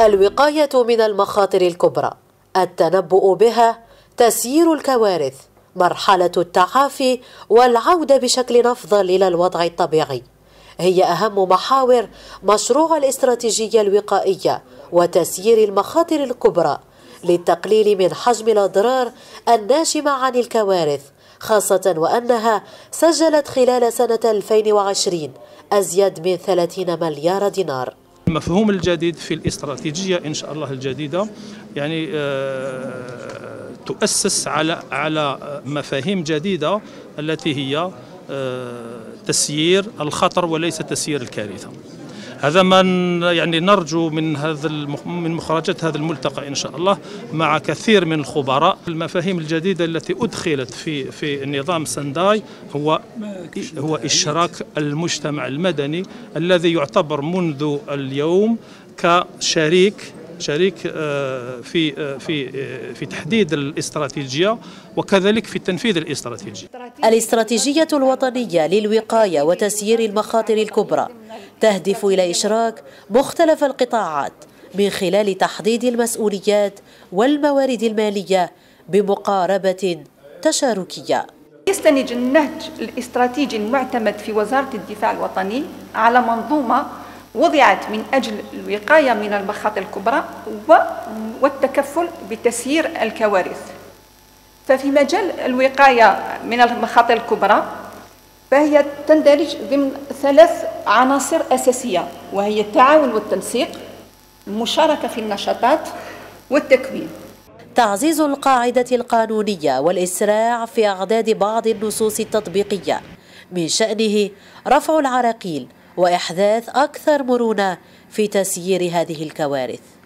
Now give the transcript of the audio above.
الوقاية من المخاطر الكبرى. التنبؤ بها تسيير الكوارث مرحلة التعافي والعودة بشكل أفضل إلى الوضع الطبيعي. هي أهم محاور مشروع الاستراتيجية الوقائية وتسيير المخاطر الكبرى للتقليل من حجم الأضرار الناشمة عن الكوارث خاصة وأنها سجلت خلال سنة 2020 أزيد من 30 مليار دينار. المفهوم الجديد في الاستراتيجية إن شاء الله الجديدة يعني آه، تؤسس على على مفاهيم جديدة التي هي آه، تسيير الخطر وليس تسيير الكارثة. هذا ما يعني نرجو من هذا من مخرجات هذا الملتقى إن شاء الله مع كثير من الخبراء. المفاهيم الجديدة التي أدخلت في في نظام سنداي هو هو إشراك المجتمع المدني الذي يعتبر منذ اليوم كشريك شريك آه، في آه، في آه، في تحديد الاستراتيجية وكذلك في تنفيذ الاستراتيجية. الاستراتيجية الوطنية للوقاية وتسيير المخاطر الكبرى تهدف إلى إشراك مختلف القطاعات من خلال تحديد المسؤوليات والموارد المالية بمقاربة تشاركية. يستند النهج الاستراتيجي المعتمد في وزارة الدفاع الوطني على منظومة وضعت من أجل الوقاية من المخاطر الكبرى والتكفل بتسيير الكوارث. ففي مجال الوقاية من المخاطر الكبرى فهي تندرج ضمن ثلاث عناصر أساسية وهي التعاون والتنسيق المشاركة في النشاطات والتكوين. تعزيز القاعدة القانونية والإسراع في أعداد بعض النصوص التطبيقية. من شأنه رفع العراقيل وإحداث أكثر مرونة في تسيير هذه الكوارث.